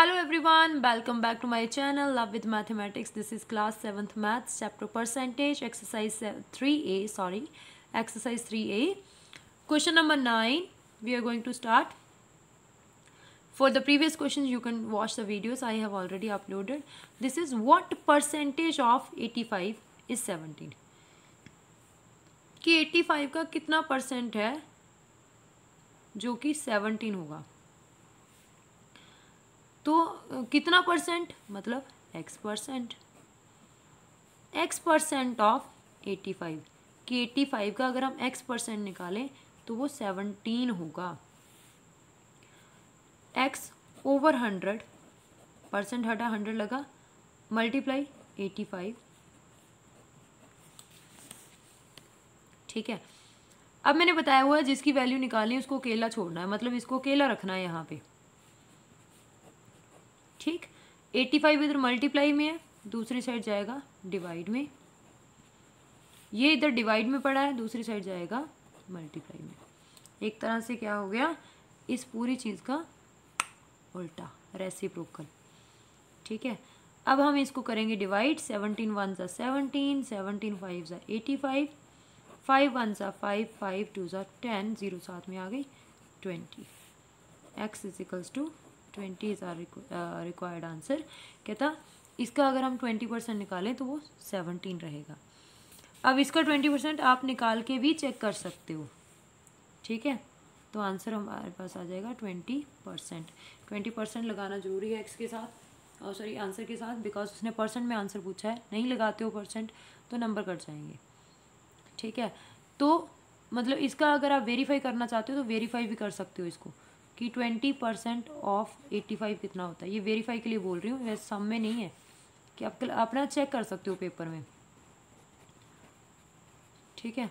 Hello everyone welcome back to my channel love with mathematics this is class seventh maths chapter percentage exercise three A sorry exercise three A question number nine we are going to start for the previous question you can watch the videos I have already uploaded this is what percentage of eighty is seventeen कि eighty का कितना percent है? जो कि seventeen होगा। तो कितना percent मतलब x percent x percent of eighty five कि एटी फाइव का अगर हम एक्स परसेंट निकालें तो वो सेवनटीन होगा. एक्स ओवर हंड्रेड परसेंट हटा हंड्रेड लगा मल्टीप्लाई एटी फाइव ठीक है? अब मैंने बताया हुआ है जिसकी वैल्यू निकालनी है, उसको अकेला छोड़ना है मतलब इसको अकेला रखना है यहाँ पे। ठीक? एट्टी फाइव इधर मल्टीप्लाई में है, दूसरी साइड जाएगा डिवाइड में। ये इधर डिवाइड में पड़ा है, दूसरी साइड जाएगा मल्टीप्लाई में। एक तरह से क्या हो गया? इस पूरी चीज़ का उल्टा रेसिप्रोकल ठीक है? अब हम इसको करेंगे डिवाइड सेवनटीन वन ज़ा सेवनटीन सेवनटीन फाइव ज़ा एटी फाइव फाइव वन ज़ा फाइव फाइव टू ज़ा टेन ज़ीरो साथ में आ गई twenty x equals to twenty is our required answer कहता, इसका अगर हम ट्वेंटी परसेंट निकालें तो वो सेवनटीन रहेगा। अब इसका ट्वेंटी परसेंट आप निकाल के भी चेक कर सकते हो। ठीक है? तो आंसर हमारे पास आ जाएगा ट्वेंटी परसेंट ट्वेंटी परसेंट लगाना ज़रूरी है एक्स के साथ, और सॉरी आंसर के साथ बिकॉज़ उसने परसेंट में आंसर पूछा है। नहीं लगाते हो परसेंट तो नंबर कट जाएँगे। ठीक है? तो मतलब इसका अगर आप वेरीफाई करना चाहते हो तो वेरीफाई भी कर सकते हो इसको। कि twenty percent of eighty five कितना होता है? ये वेरीफाई के लिए बोल रही हूँ, वैसे सम में नहीं है। कि आप अपना चेक कर सकते हो पेपर में। ठीक है?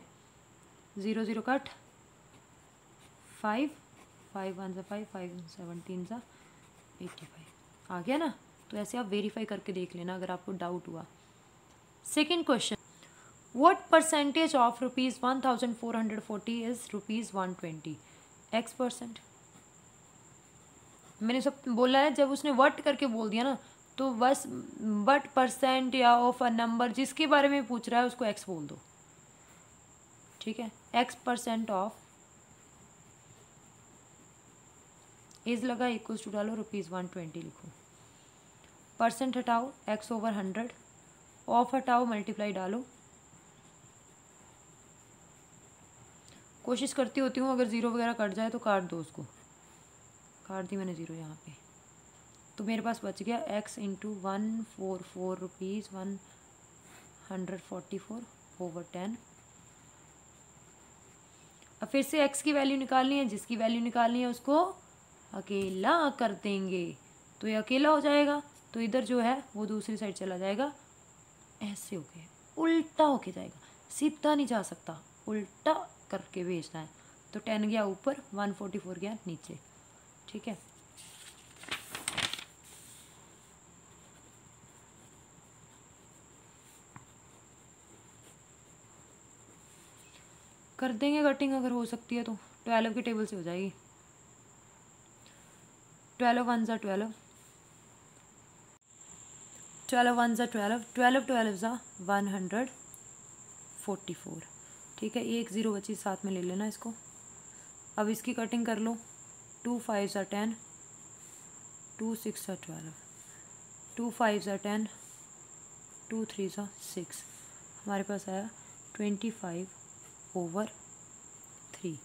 Zero zero cut five five one ज़ा फाइव फाइव सेवनटीन ज़ा एट्टी फाइव आ गया ना? तो ऐसे आप वेरीफाई करके देख लेना अगर आपको डाउट हुआ। Second question what percentage of rupees one thousand four hundred forty is rupees one twenty x percent मैंने सब बोला है, जब उसने वट करके बोल दिया ना तो बस वट परसेंट या ऑफ़ अ नंबर जिसके बारे में पूछ रहा है, उसको एक्स बोल दो। ठीक है? एक्स परसेंट ऑफ़ एज लगा इक्व टू डालो रुपीज़ वन ट्वेंटी लिखो। परसेंट हटाओ एक्स ओवर हंड्रेड ऑफ़ हटाओ मल्टीप्लाई डालो। कोशिश करती होती हूँ, अगर ज़ीरो वगैरह कट जाए तो काट दो उसको। काट दी मैंने ज़ीरो यहाँ पे। तो मेरे पास बच गया x into one four four rupees one hundred forty four over ten अब फिर से एक्स की वैल्यू निकालनी है, जिसकी वैल्यू निकालनी है उसको अकेला कर देंगे। तो ये अकेला हो जाएगा तो इधर जो है वो दूसरी साइड चला जाएगा। ऐसे होके उल्टा होके जाएगा। सीधा नहीं जा सकता, उल्टा करके भेजना है। तो टेन गया ऊपर वन फोर्टी फोर गया नीचे। ठीक है? कर देंगे कटिंग अगर हो सकती है तो। ट्वेल्व की टेबल से हो जाएगी। ट्वेल्व वन ज़ा ट्वेल्व ट्वेल्व वन ज़ा ट्वेल्व ट्वेल्व ट्वेल्व ज़ा वन हंड्रेड फोर्टी फोर ठीक है? एक ज़ीरो बची, साथ में ले लेना इसको। अब इसकी कटिंग कर लो। टू फाइव ज़ा टेन, टू सिक्स ज़ा ट्वेल्व, टू फाइव ज़ा टेन, टू थ्री ज़ा सिक्स। हमारे पास आया twenty five over three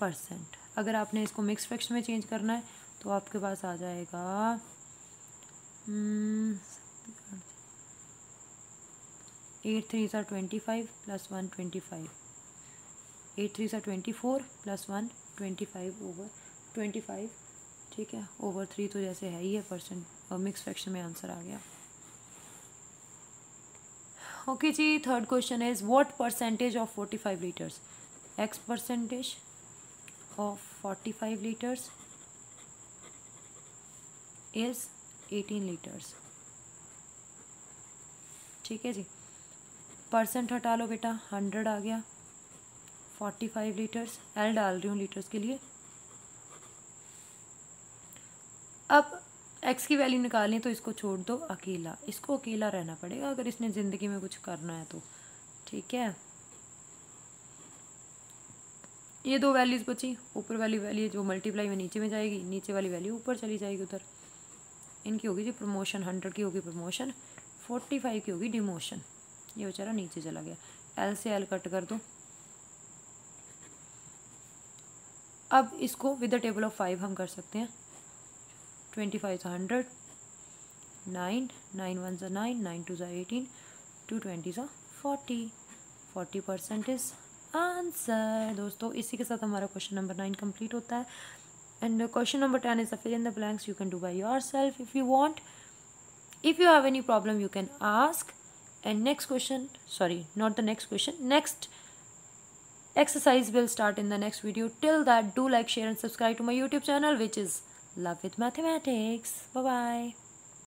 percent अगर आपने इसको मिक्स फ्रैक्शन में चेंज करना है तो आपके पास आ जाएगा एट थ्री ज़ा twenty five plus one twenty five eight three ज़ा twenty four plus one twenty five over twenty five ठीक है? ओवर थ्री तो जैसे है ही है परसेंट और मिक्स फ्रैक्शन में आंसर आ गया। Okay okay ji third question is what percentage of forty five litres x percentage of forty five litres is eighteen litres ठीक है जी? परसेंट हटा लो बेटा हंड्रेड आ गया। फोर्टी फाइव लीटर्स एल डाल रही हूँ लीटर्स के लिए। अब एक्स की वैल्यू निकालनी तो इसको छोड़ दो अकेला। इसको अकेला रहना पड़ेगा अगर इसने ज़िंदगी में कुछ करना है तो। ठीक है? ये दो वैल्यूज़ बची। ऊपर वाली वैल्यू जो मल्टीप्लाई में नीचे में जाएगी, नीचे वाली वैल्यू ऊपर चली जाएगी उधर। इनकी होगी जी प्रमोशन हंड्रेड की होगी प्रमोशन फोर्टी फाइव की होगी डिमोशन ये बेचारा नीचे चला गया। एल से एल कट कर दो। अब इसको with the table of five हम कर सकते हैं। ट्वेंटी फाइव था हंड्रेड नाइन नाइन वन ज़ा नाइन नाइन टू ज़ा एटीन टू ट्वेंटी ज़ा forty forty percent is answer दोस्तों, इसी के साथ हमारा क्वेश्चन नंबर नाइन कंप्लीट होता है। And question number ten is fill in the blanks you can do by yourself if you want if you have any problem you can ask and next question sorry not the next question next exercise will start in the next video till that do like share and subscribe to my YouTube channel which is love with mathematics. Bye bye